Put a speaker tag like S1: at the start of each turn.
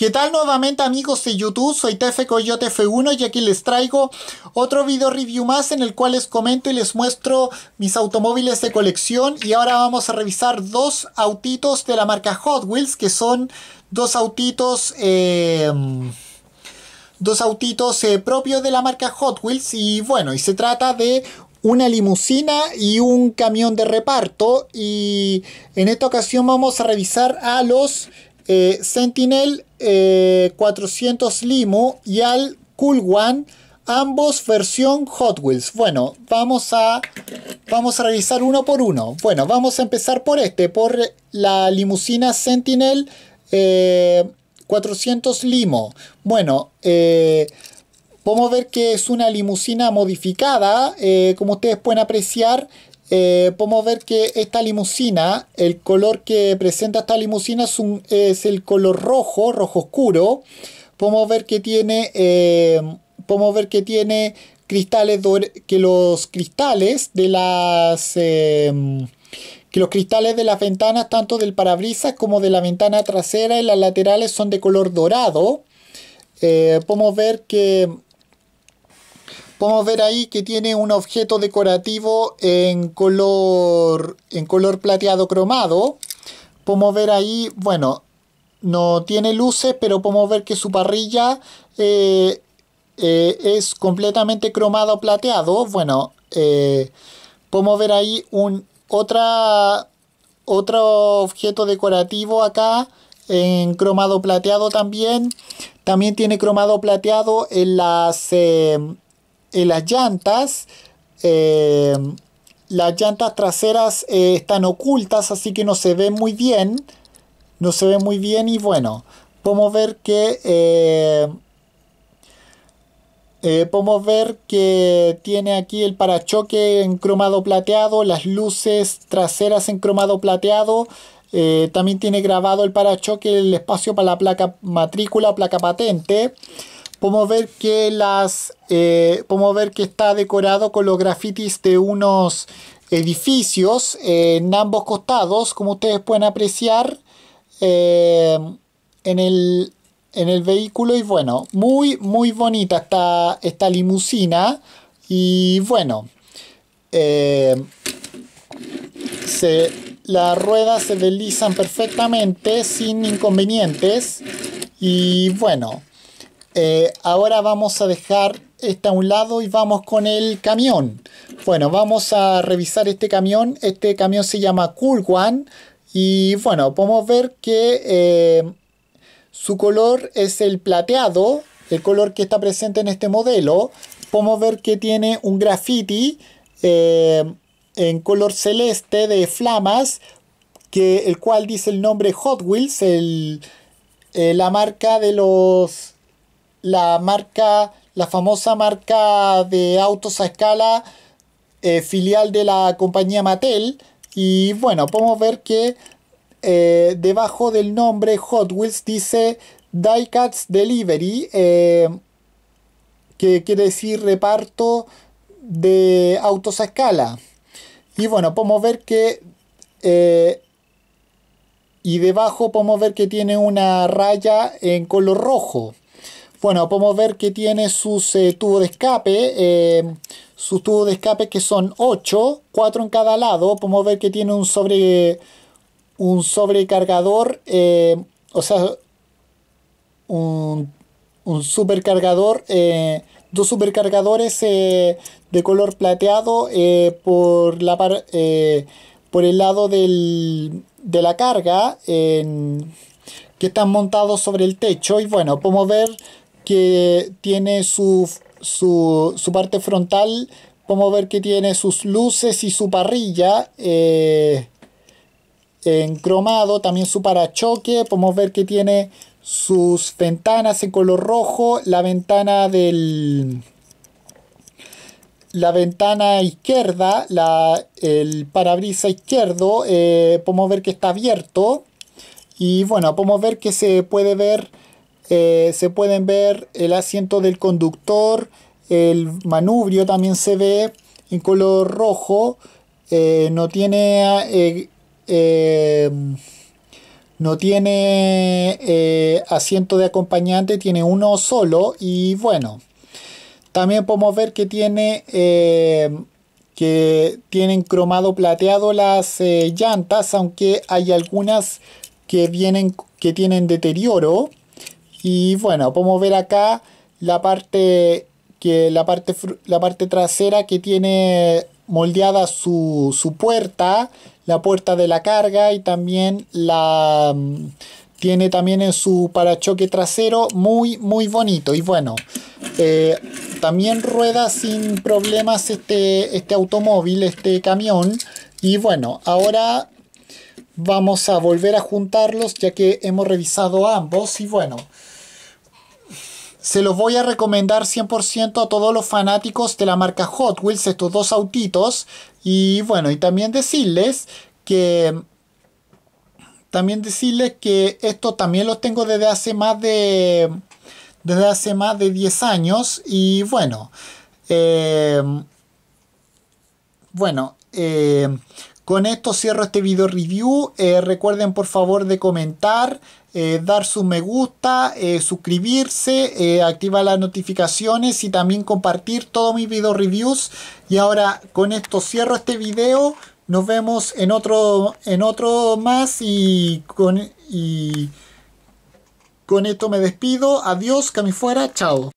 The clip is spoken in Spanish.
S1: ¿Qué tal nuevamente amigos de YouTube? Soy TF Coyote F1 y aquí les traigo otro video review más en el cual les comento y les muestro mis automóviles de colección. Y ahora vamos a revisar dos autitos de la marca Hot Wheels que son dos autitos eh, dos autitos eh, propios de la marca Hot Wheels. Y bueno y se trata de una limusina y un camión de reparto. Y en esta ocasión vamos a revisar a los eh, Sentinel 400 eh, Limo y al Cool One, ambos versión Hot Wheels. Bueno, vamos a, vamos a revisar uno por uno. Bueno, vamos a empezar por este, por la limusina Sentinel 400 eh, Limo. Bueno, podemos ver que es una limusina modificada, como ustedes pueden apreciar eh, podemos ver que esta limusina, el color que presenta esta limusina es, el color rojo, rojo oscuro. Podemos ver que tiene, eh, podemos ver que tiene cristales, que los cristales de las... Eh, que los cristales de las ventanas, tanto del parabrisas como de la ventana trasera y las laterales, son de color dorado. podemos ver que Podemos ver ahí que tiene un objeto decorativo en color, en color plateado cromado. Podemos ver ahí, bueno, no tiene luces, pero podemos ver que su parrilla eh, eh, es completamente cromado plateado. Bueno, eh, podemos ver ahí un otra, otro objeto decorativo acá en cromado plateado también. También tiene cromado plateado en las en las llantas, eh, las llantas traseras eh, están ocultas, así que no se ve muy bien. No se ve muy bien y bueno, podemos ver que... Eh, podemos ver que tiene aquí el parachoque en cromado plateado, las luces traseras en cromado plateado. también tiene grabado el parachoque, el espacio para la placa matrícula o placa patente podemos ver que las eh, podemos ver que está decorado con los grafitis de unos edificios en ambos costados como ustedes pueden apreciar eh, en, el, en el vehículo. Y bueno muy muy bonita esta, esta limusina. Y bueno eh, las ruedas se deslizan perfectamente sin inconvenientes. Y bueno eh, ahora vamos a dejar este a un lado y vamos con el camión. Bueno, vamos a revisar este camión. Este camión se llama Cool One. Y bueno, podemos ver que eh, su color es el plateado, el color que está presente en este modelo. Podemos ver que tiene un graffiti eh, en color celeste de flamas, que, el cual dice el nombre Hot Wheels, la marca de los la marca, la famosa marca de autos a escala eh, filial de la compañía Mattel. Y bueno, podemos ver que eh, debajo del nombre Hot Wheels dice Diecats Delivery, eh, que quiere decir reparto de autos a escala. Y bueno, podemos ver que y debajo podemos ver que tiene una raya en color rojo. Bueno, podemos ver que tiene sus eh, tubos de escape, eh, sus tubos de escape que son 8, 4 en cada lado. Podemos ver que tiene un sobre un sobrecargador, eh, o sea, un, un supercargador, dos supercargadores de color plateado por, la por el lado del, de la carga que están montados sobre el techo. Y bueno, podemos ver que tiene su, su, parte frontal, podemos ver que tiene sus luces y su parrilla eh, en cromado, también su parachoque, podemos ver que tiene sus ventanas en color rojo, la ventana del la ventana izquierda, la, el parabrisa izquierdo, eh, podemos ver que está abierto y bueno, podemos ver que se puede ver eh, se pueden ver el asiento del conductor, el manubrio también se ve en color rojo, eh, no tiene... Eh, no tiene asiento de acompañante, tiene uno solo y bueno, también podemos ver que tiene que tienen cromado plateado las llantas, aunque hay algunas que vienen que tienen deterioro y bueno, podemos ver acá la parte que la parte la parte trasera que tiene moldeada su, su puerta la puerta de la carga y también la mm, tiene también en su parachoque trasero muy muy bonito. Y bueno eh, también rueda sin problemas este, este automóvil este camión. Y bueno ahora vamos a volver a juntarlos ya que hemos revisado ambos y bueno se los voy a recomendar 100% a todos los fanáticos de la marca Hot Wheels, estos dos autitos. Y bueno, y también decirles que... También decirles que esto también los tengo desde hace más de... Desde hace más de 10 años. Y bueno. Eh, bueno. Eh, con esto cierro este video review. Eh, recuerden por favor de comentar, eh, dar su me gusta, eh, suscribirse, activar las notificaciones y también compartir todos mis video reviews. Y ahora con esto cierro este video. Nos vemos en otro, en otro más y con, y con esto me despido. Adiós, que fuera. Chao.